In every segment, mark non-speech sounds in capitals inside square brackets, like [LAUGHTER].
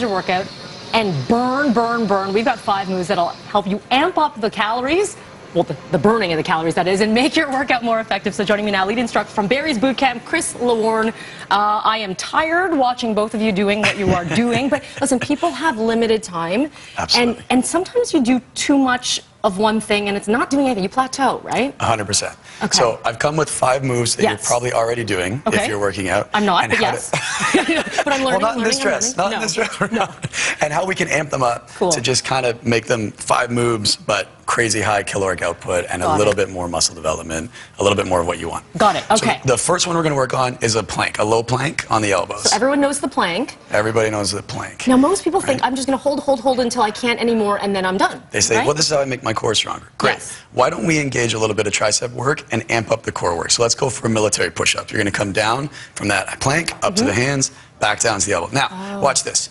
your workout and burn, burn, burn. We've got five moves that'll help you amp up the calories. Well, the, the burning of the calories, that is, and make your workout more effective. So, joining me now, lead instructor from Barry's Bootcamp, Chris Lewarne. Uh, I am tired watching both of you doing what you are [LAUGHS] doing, but listen, people have limited time. Absolutely. And, and sometimes you do too much of one thing and it's not doing anything. You plateau, right? 100%. Okay. So I've come with five moves that Yes. you're probably already doing Okay. if you're working out. I'm not, but yes. to- [LAUGHS] but I'm learning. [LAUGHS] well, not in this dress. Not in this dress. We're. [LAUGHS] And how we can amp them up Cool. to just kind of make them five moves, but crazy high caloric output and Got a little it. bit more muscle development, a little bit more of what you want. Got it. So Okay. the first one we're going to work on is a plank, a low plank on the elbows. Everyone knows the plank. Everybody knows the plank. Now, most people think I'm just going to hold, hold, hold until I can't anymore and then I'm done. They say, right? well, this is how I make my core stronger. Great. Yes. Why don't we engage a little bit of tricep work and amp up the core work? So let's go for a military push-up. You're going to come down from that plank up to the Mm-hmm. hands, back down to the elbow. Now, Oh. watch this.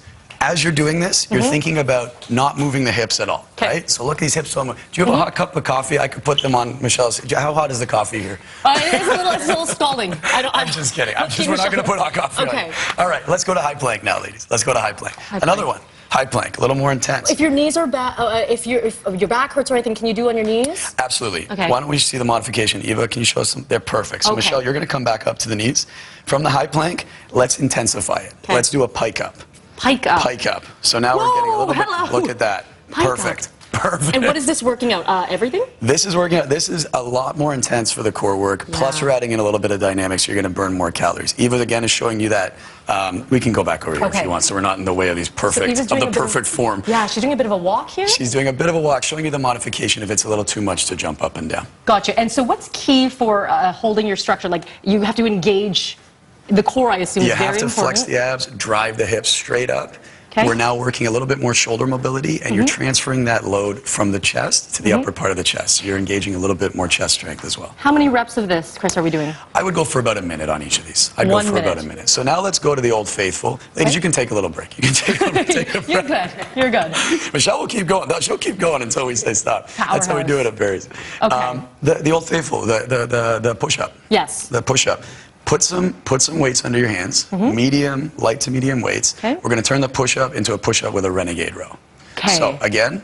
As you're doing this, you're thinking about not moving the hips at all, Mm-hmm. 'Kay. right? So look at these hips. So I'm- Do you have a hot cup of coffee? I could put them on Michelle's. How hot is the coffee here? Uh, it's, a little, it's a little [LAUGHS] scalding. I don't, I'm just kidding. I'm just, we're not going to put hot coffee Okay. you. All right, let's go to high plank now, ladies. Let's go to high plank. Another plank. one. High plank, a little more intense. If your knees are bad, uh, if, your if your back hurts or anything, can you do on your knees? Absolutely. Okay. Why don't we see the modification? Eva, can you show us some? They're perfect. So, Okay. Michelle, you're going to come back up to the knees. From the high plank, let's intensify it. Okay. Let's do a pike up. Pike up. Pike up. So now we're getting a Whoa, little bit. Look at that. Pike up. Perfect. Perfect. And what is this working out? Uh, everything? This is working out. This is a lot more intense for the core work. Plus, we're adding in a little bit of dynamics. You're going to burn more calories. Eva again is showing you that. Um, we can go back over here if you want, so we're not in the way of these perfect Eva's of the bit of- perfect form. Yeah, she's doing a bit of a walk here. She's doing a bit of a walk, showing you the modification if it's a little too much to jump up and down. Gotcha. And so, what's key for uh, holding your structure? Like, you have to engage the core. I assume You is have to flex the abs, drive the hips straight up. Okay. We're now working a little bit more shoulder mobility, and you're Mm-hmm. transferring that load from the chest to the upper part of the chest. So you're engaging a little bit more chest strength as well. How many reps of this, Chris, are we doing? I would go for about a minute on each of these. I'd One go for about minute. a minute. So now let's go to the old faithful. Ladies, Okay. you can take a little break. You can take a, [LAUGHS] take a You're good. You're good. [LAUGHS] Michelle will keep going. She'll keep going until we say stop. That's how we do it at Barry's. Okay. the, the old faithful, the, the, the, the push-up. Yes. The push-up. Put some, put some weights under your hands, mm-hmm. medium, light to medium weights. Okay. We're going to turn the push-up into a push-up with a renegade row. Okay. So again,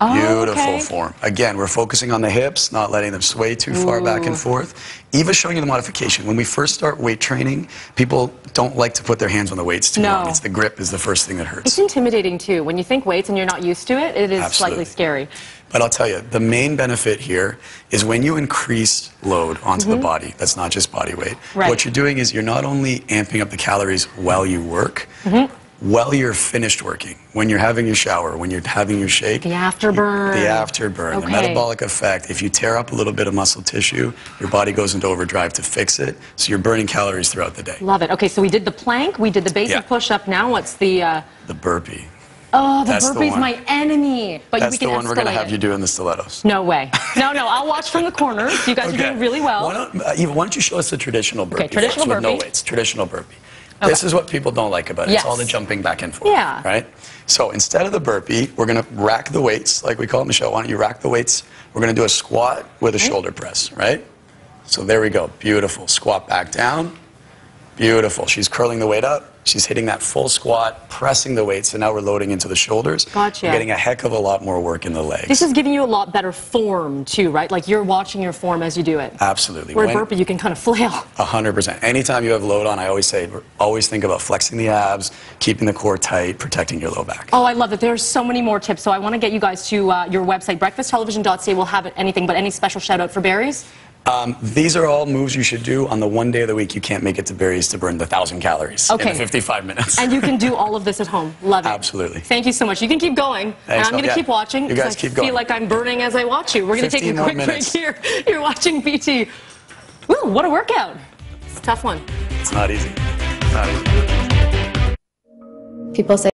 Oh, beautiful okay. form. Again, we're focusing on the hips, not letting them sway too far back and forth. Eva's showing you the modification. When we first start weight training, people don't like to put their hands on the weights too No. long. It's the grip is the first thing that hurts. It's intimidating too. When you think weights and you're not used to it, it is slightly Absolutely. scary. But I'll tell you, the main benefit here is when you increase load onto the body, that's not just body weight. Mm-hmm. Right. What you're doing is you're not only amping up the calories while you work, Mm-hmm. While you're finished working, when you're having your shower, when you're having your shake. The afterburn. The afterburn, the metabolic effect. If you tear up a little bit of muscle tissue, your body goes into overdrive to fix it. So you're burning calories throughout the day. Love it. Okay, so we did the plank, we did the basic Yeah. push-up. Now what's the? Uh, The burpee. oh, the That's the burpee's one. my enemy. But That's we the can one we're going to have you do in the stilettos. No way. No, no. I'll watch from the corner. You guys are doing really well. Why don't, uh, Eva, why don't you show us the traditional burpee? Okay, traditional first, with no burpee. weights. Traditional burpee. This is what people don't like about it. Yes. It's all the jumping back and forth. Yeah. Right? So instead of the burpee, we're going to rack the weights, like we call it. Michelle, why don't you rack the weights? We're going to do a squat with a shoulder press, right? So there we go. Beautiful. Squat back down. Beautiful. She's curling the weight up. She's hitting that full squat, pressing the weight. So now we're loading into the shoulders. Gotcha. We're getting a heck of a lot more work in the legs. This is giving you a lot better form too, right? Like you're watching your form as you do it. Absolutely. Where When- burpee, you can kind of flail. A hundred percent. Anytime you have load on, I always say, always think about flexing the abs, keeping the core tight, protecting your low back. Oh, I love it. There's so many more tips. So I want to get you guys to uh, your website, breakfasttelevision.ca. We'll have anything, but any special shout out for Barry's? Um, these are all moves you should do on the one day of the week you can't make it to Barry's to burn the thousand calories Okay. in 55 minutes. And you can do [LAUGHS] all of this at home. Love it. Absolutely. Thank you so much. You can keep going. and I'm going to yeah. keep watching. You 'cause guys I keep feel like I'm burning as I watch you. We're going to take a 15 more quick break here. You're watching BT. Woo, what a workout. It's a tough one. it's not easy. Not easy. People say